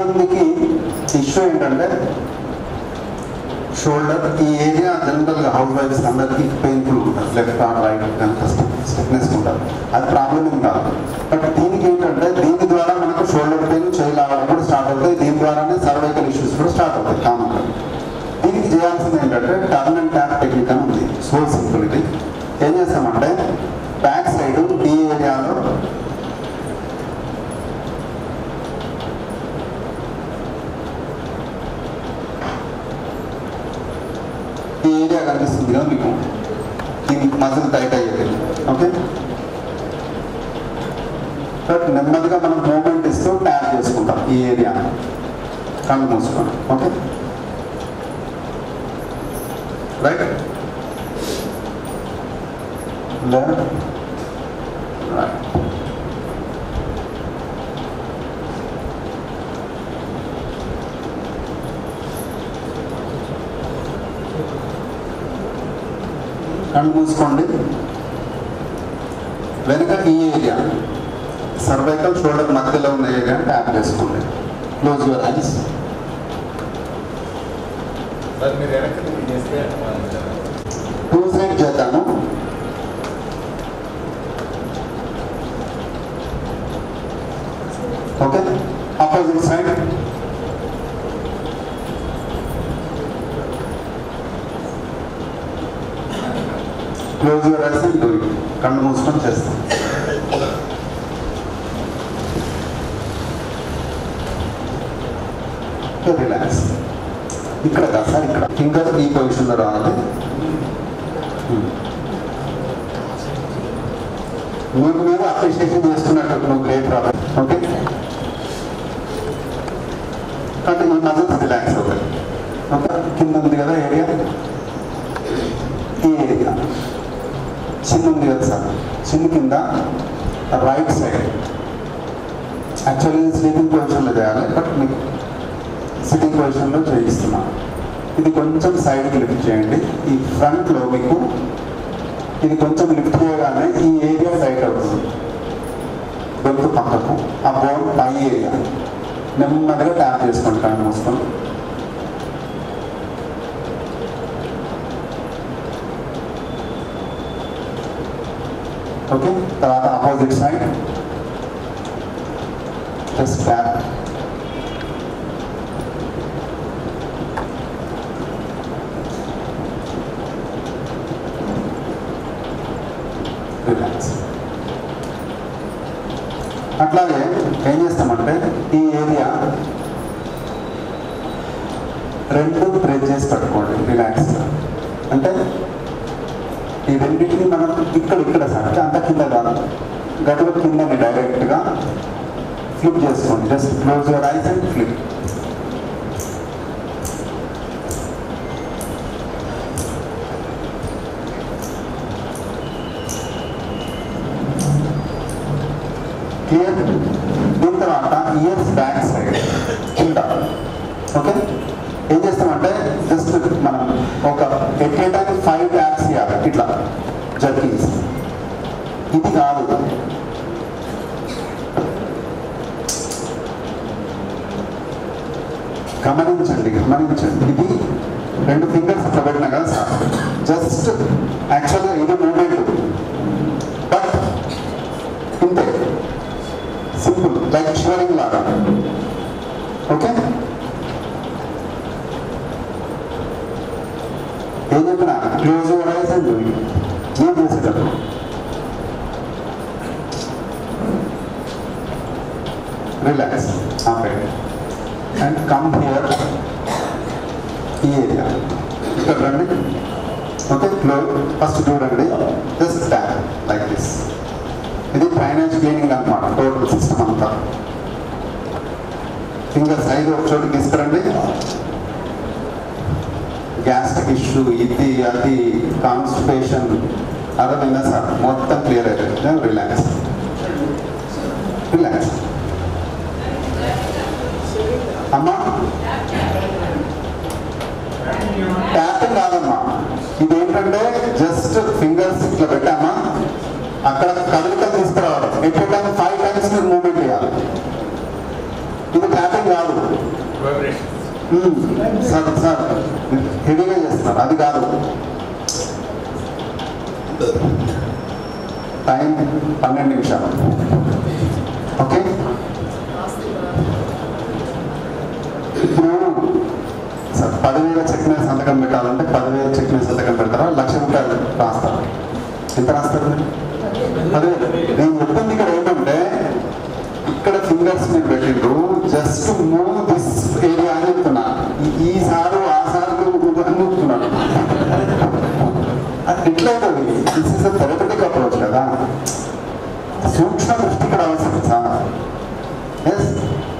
మందికి ఇష్యూ ఏంటంటే షోల్డర్ ఈ ఏరియా జనరల్గా హౌస్ వైఫ్స్ అందరికీ పెయిన్ఫుల్ ఉంటుంది లెఫ్ట్ ఆర్ రైట్ కానీ కనుక స్టిక్నెస్ ఉంటుంది అది ప్రాబ్లం ఏం కాదు. బట్ దీనికి ఏంటంటే కనిపిస్తుంది మీకు. ఈ మజిల్ టైట్ అయ్యేది. ఓకే బట్ నెమ్మదిగా మనం మూమెంట్ ఇస్తూ ట్యాప్ చేసుకుంటాం ఈ ఏరియా కళ్ళు మూసుకొని ఓకే రైట్ లెఫ్ట్ కళ్ళు మూసుకోండి వెనుక ఈ ఏరియా. సర్వైకల్ షోల్డర్ మధ్యలో ఉన్న ఏరియా ట్యాప్ చేసుకోండి. Close your eyes two side చేద్దాము. Okay opposite side close your eyes and do it కళ్ళు మూసుకొని చేస్తాం. రిలాక్స్ ఇక్కడ కాదు సార్ ఇక్కడ. ఫింగర్ ఈ పొజిషన్లో రావాలి. మీకు మీరు అప్రిషియేషన్ చేస్తున్నట్టు నువ్వు గ్రేట్ రావాలి. ఓకే అంటే ఈ మజిల్స్ రిలాక్స్ అవుతాయి ఓకే కింద ఉంది కదా ఏరియా ఈ చిన్న ఉంది కదా సార్. చిన్న కింద రైట్ సైడ్. యాక్చువల్లీ స్లీపింగ్ పొజిషన్లో చేయాలి బట్ మీకు సిట్టింగ్ పొజిషన్లో చేయిస్తున్నాను. ఇది కొంచెం సైడ్కి లిఫ్ట్ చేయండి. ఈ ఫ్రంట్లో మీకు ఇది కొంచెం లిఫ్ట్ చేయగానే ఈ ఏరియా టైట్ అవుతుంది. గొంతు పక్కకు ఆ బోన్ పై ఏరియా నెమ్మదిగా ట్యాప్ చేసుకుంటాను కళ్ళు మూసుకొని. ఓకే తర్వాత opposite side just back relax అట్లాగే ఏం చేస్తామంటే ఈ ఏరియా రెండు ప్రెస్ చేసి పట్టుకోండి రిలాక్స్ అంటే ఈ రెండింటిని మనం ఇక్కడ ఇక్కడ సార్. అంత కింద కాదు. గడువు కిందని డైరెక్ట్గా ఫ్లిప్ చేసుకోండి. Just close your eyes and flip clear దీని తర్వాత ఇయర్స్ బ్యాక్ సైడ్ కింద ఓకే ఏం చేస్తామంటే జస్ట్ మనం ఒక ఎట్టేటానికి ఫైవ్ ట్యాక్స్ ఇవ్వాలి ఇట్లా జర్కీస్ ఇది కాదు. గమనించండి గమనించండి. ఇది రెండు ఫింగర్స్ అట్లా పెట్టినా కదా సార్. జస్ట్ యాక్చువల్గా ఇది మూమెంట్ బట్ ఇంతే. సింపుల్ లైక్ షివరింగ్ లాగా. ఓకే ఏం చెప్పినా క్లోజ్ యువర్ ఐస్ అండ్ ఏం చేసేటప్పుడు? రిలాక్స్ ఆపేయండి అండ్ కమ్ హియర్ ఈ ఏరియా. ఇక్కడ రండి. ఓకే క్లోజ్ ఫస్ట్ చూడండి జస్ట్ ట్యాప్ లైక్ దిస్ ఇది ఫైనాన్స్ క్లీనింగ్ అనమాట. టోటల్ సిస్టమ్ అంతా. ఫింగర్ సైజ్ ఒక చోటు తీసుకురండి. గ్యాస్ట్రిక్ ఇష్యూ ఇది అది కాన్స్టిపేషన్ అర్థమైందా సార్ మొత్తం క్లియర్ అయిపోయింది. రిలాక్స్ రిలాక్స్ అమ్మా. ట్యాపింగ్ కాదమ్మా. ఇదేంటంటే జస్ట్ ఫింగర్స్ ఇట్లా పెట్టామా? అక్కడ కదలికలు తీసుకురావాలి. టైం ఫైవ్ టైమ్స్ మీరు మూమెంట్ చేయాలి. ఇది ట్యాపింగ్ కాదు. మ్మ్. Sir sir. అది కాదు టైం పన్నెండు నిమిషాలు. ఓకే? ఇప్పుడు సార్ పదివేల చెక్ మీద సంతకం పెట్టాలంటే పదివేల చెక్ మీద సంతకం పెడతారా? లక్ష రూపాయలు రాస్తారా? ఎంత రాస్తారు? అదే నేను చెప్పింది ఇక్కడ ఏంటంటే ఇక్కడ ఫింగర్స్ మీరు పెట్టిండ్రు. జస్ట్ మూవ్ దిస్ ఏరియా అని చెప్తున్నా. ఈ- ఈ సారు ఆ సారు అని చెప్తున్నాడు ఎట్లయితుంది దిస్ ఇస్ థెరపటిక్ అప్రోచ్ కదా. సూక్ష్మ దృష్టి ఇక్కడ అవసరం సార్ ఎస్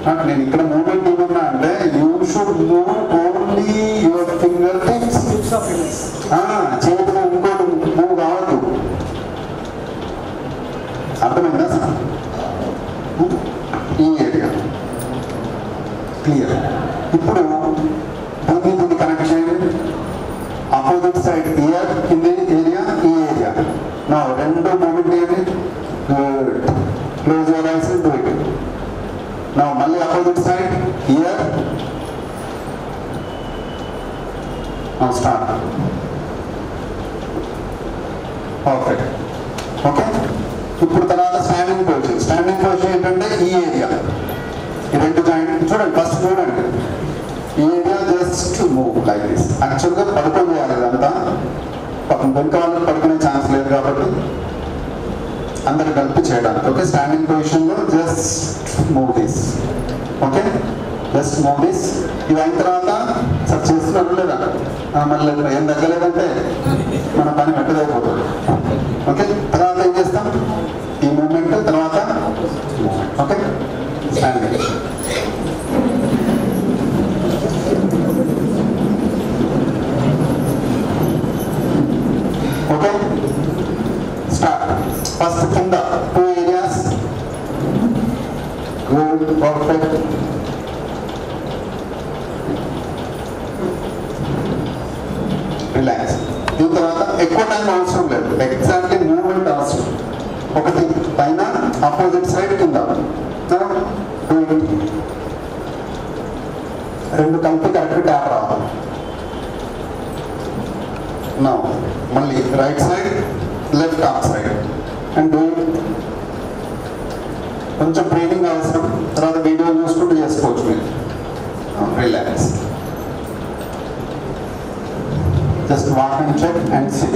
నాకు నేను ఇక్కడ మూమెంట్ ఏమన్నా అంటే you should move only your finger tips చేతిలో ఇంకోటి మూవ్ కావద్దు. అర్థమైందా? సార్ ఈ ఏరియా క్లియర్ ఇప్పుడు కనెక్ట్ చేయండి అపోజిట్ సైడ్ ఇయర్ కింద ఏరియా ఈ ఏరియా నా రెండు మూమెంట్ ఏంటి good close your eyes do it నా మళ్ళీ opposite side ear start perfect okay ఇప్పుడు తర్వాత స్టాండింగ్ పొజిషన్ స్టాండింగ్ పొజిషన్ ఏంటంటే ఈ ఏరియా ఈ రెండు జాయింట్ చూడండి ఫస్ట్ చూడండి. ఈ area just move like this యాక్చువల్గా పడుకొని చేయాలి పక్కన పాపం వెనుక వాళ్ళకి పడుకునే ఛాన్స్ లేదు కాబట్టి. అందరు కలిపి చేయడానికి. ఓకే స్టాండింగ్ పొజిషన్లో just move this okay just move this ఇవి అయిన తర్వాత సార్ చేస్తున్నారు లేదా? మళ్ళీ ఏం తగ్గలేదంటే మన పని వెంటదైపోతుంది ఓకే తర్వాత ఏం చేస్తాం? ఈ మూమెంట్ తర్వాత okay standing okay First first కింద two areas good perfect relax దీని తర్వాత ఎక్కువ టైం అవసరం లేదు. ఎగ్జాక్ట్లీ మూమెంట్ అవసరం. ఒకటి పైన ఆపోజిట్ సైడ్ కింద. రెండు కలిపి కరెక్ట్ ట్యాప్ రావాలి. నా మళ్ళీ right side left of side and do కొంచెం ట్రైనింగ్ అవసరం. తర్వాత వీడియో చూసుకుంటూ చేసుకోవచ్చు మీరు. Relax just walk and check and see